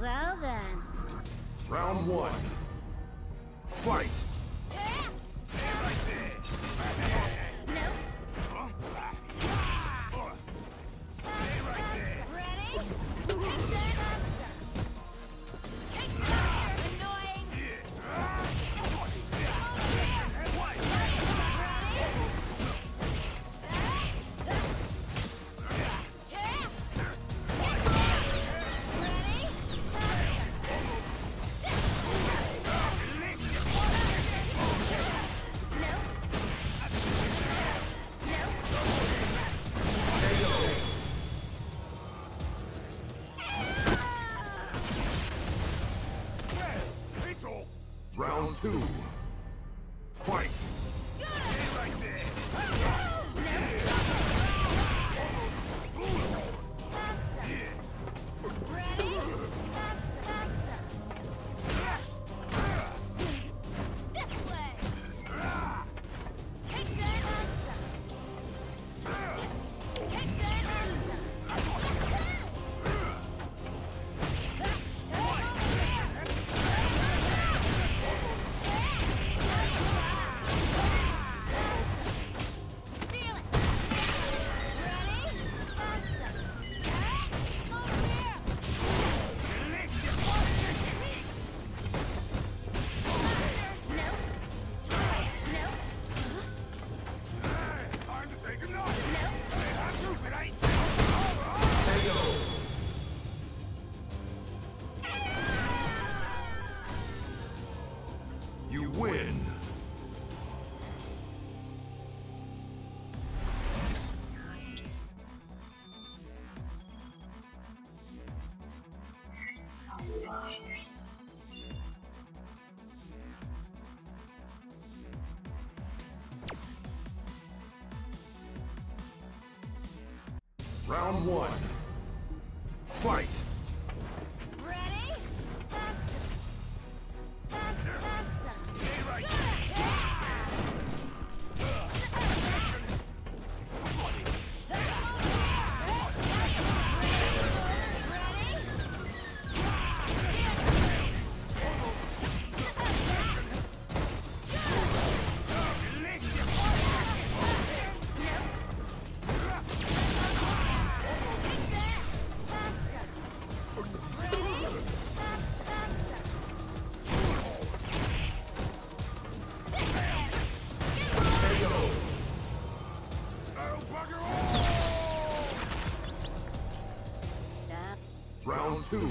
Well then. Round one. Fight! Round one. Fight! Round two.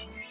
Thank you.